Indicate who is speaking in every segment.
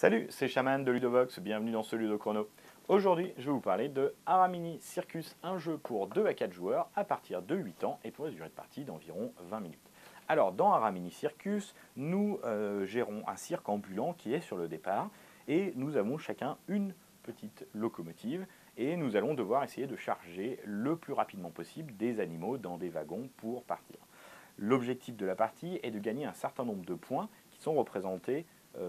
Speaker 1: Salut, c'est Shaman de Ludovox, bienvenue dans ce Ludo Chrono. Aujourd'hui, je vais vous parler de Aramini Circus, un jeu pour 2 à 4 joueurs à partir de 8 ans et pour une durée de partie d'environ 20 minutes. Alors, dans Aramini Circus, nous euh, gérons un cirque ambulant qui est sur le départ et nous avons chacun une petite locomotive et nous allons devoir essayer de charger le plus rapidement possible des animaux dans des wagons pour partir. L'objectif de la partie est de gagner un certain nombre de points qui sont représentés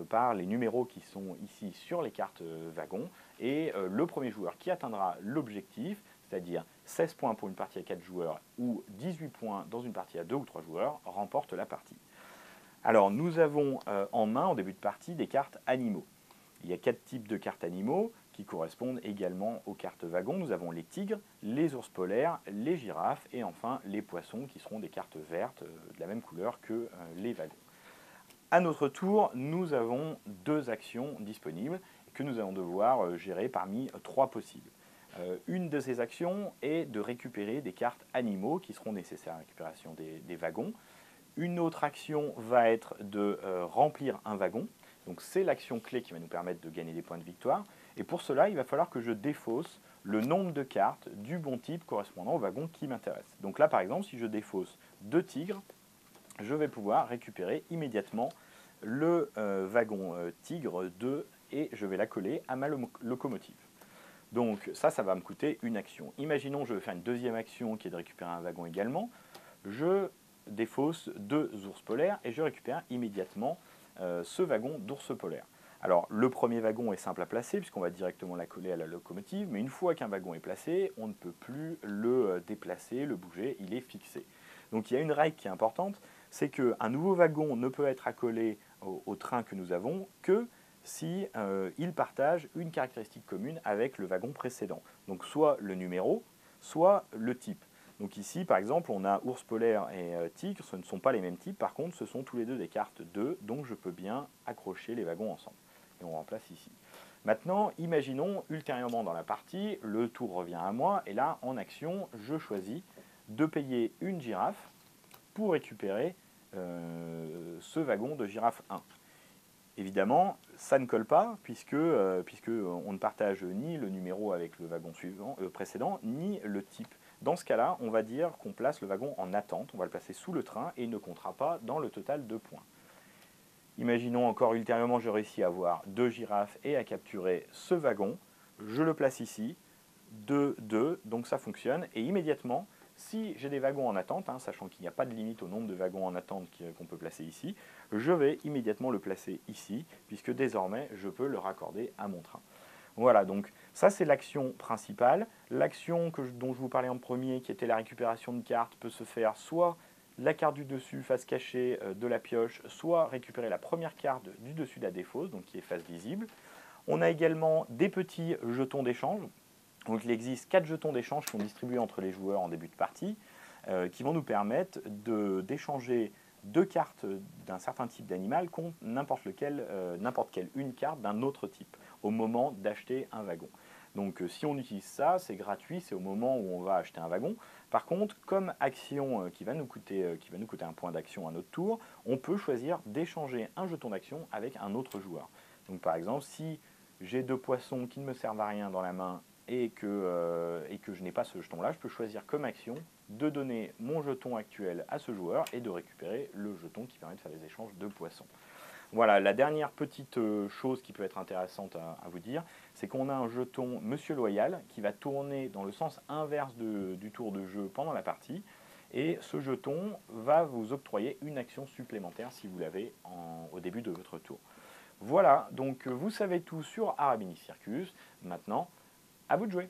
Speaker 1: par les numéros qui sont ici sur les cartes euh, wagons. Et euh, le premier joueur qui atteindra l'objectif, c'est-à-dire 16 points pour une partie à 4 joueurs ou 18 points dans une partie à 2 ou 3 joueurs, remporte la partie. Alors nous avons en main, en début de partie, des cartes animaux. Il y a quatre types de cartes animaux qui correspondent également aux cartes wagons. Nous avons les tigres, les ours polaires, les girafes et enfin les poissons qui seront des cartes vertes de la même couleur que les wagons. À notre tour, nous avons deux actions disponibles que nous allons devoir euh, gérer parmi trois possibles. Euh, une de ces actions est de récupérer des cartes animaux qui seront nécessaires à la récupération des, wagons. Une autre action va être de euh, remplir un wagon. Donc c'est l'action clé qui va nous permettre de gagner des points de victoire. Et pour cela, il va falloir que je défausse le nombre de cartes du bon type correspondant au wagon qui m'intéresse. Donc là, par exemple, si je défausse deux tigres, je vais pouvoir récupérer immédiatement le euh, wagon euh, Tigre 2 et je vais la coller à ma locomotive. Donc ça, ça va me coûter une action. Imaginons je veux faire une deuxième action qui est de récupérer un wagon également. Je défausse deux ours polaires et je récupère immédiatement euh, ce wagon d'ours polaire. Alors le premier wagon est simple à placer puisqu'on va directement la coller à la locomotive, mais une fois qu'un wagon est placé, on ne peut plus le déplacer, le bouger, il est fixé. Donc il y a une règle qui est importante, c'est qu'un nouveau wagon ne peut être accolé au, train que nous avons que si euh, il partage une caractéristique commune avec le wagon précédent. Donc soit le numéro, soit le type. Donc ici, par exemple, on a ours polaire et euh, tigre, ce ne sont pas les mêmes types, par contre, ce sont tous les deux des cartes 2, donc je peux bien accrocher les wagons ensemble. Et on remplace ici. Maintenant, imaginons ultérieurement dans la partie, le tour revient à moi, et là, en action, je choisis de payer une girafe pour récupérer ce wagon de girafe 1. Évidemment, ça ne colle pas puisque, euh, puisque on ne partage ni le numéro avec le wagon suivant, euh, précédent, ni le type. Dans ce cas-là, on va dire qu'on place le wagon en attente, on va le placer sous le train et il ne comptera pas dans le total de points. Imaginons encore ultérieurement, je réussis à avoir deux girafes et à capturer ce wagon. Je le place ici, 2, 2, donc ça fonctionne. Et immédiatement, si j'ai des wagons en attente, hein, sachant qu'il n'y a pas de limite au nombre de wagons en attente qu'on peut placer ici, je vais immédiatement le placer ici, puisque désormais je peux le raccorder à mon train. Voilà, donc ça c'est l'action principale. L'action dont je vous parlais en premier, qui était la récupération de cartes, peut se faire soit la carte du dessus, face cachée euh, de la pioche, soit récupérer la première carte du dessus de la défausse, donc qui est face visible. On a également des petits jetons d'échange. Donc il existe quatre jetons d'échange qui sont distribués entre les joueurs en début de partie, euh, qui vont nous permettre d'échanger deux cartes d'un certain type d'animal contre n'importe euh, n'importe quelle une carte d'un autre type au moment d'acheter un wagon. Donc euh, si on utilise ça, c'est gratuit, c'est au moment où on va acheter un wagon. Par contre, comme action qui, va nous coûter, qui va nous coûter un point d'action à notre tour, on peut choisir d'échanger un jeton d'action avec un autre joueur. Donc par exemple, si j'ai deux poissons qui ne me servent à rien dans la main et que, euh, et que je n'ai pas ce jeton-là, je peux choisir comme action de donner mon jeton actuel à ce joueur et de récupérer le jeton qui permet de faire des échanges de poissons. Voilà, la dernière petite euh, chose qui peut être intéressante à, vous dire, c'est qu'on a un jeton Monsieur Loyal qui va tourner dans le sens inverse du tour de jeu pendant la partie. Et ce jeton va vous octroyer une action supplémentaire si vous l'avez au début de votre tour. Voilà, donc vous savez tout sur Arabini Circus. Maintenant, à vous de jouer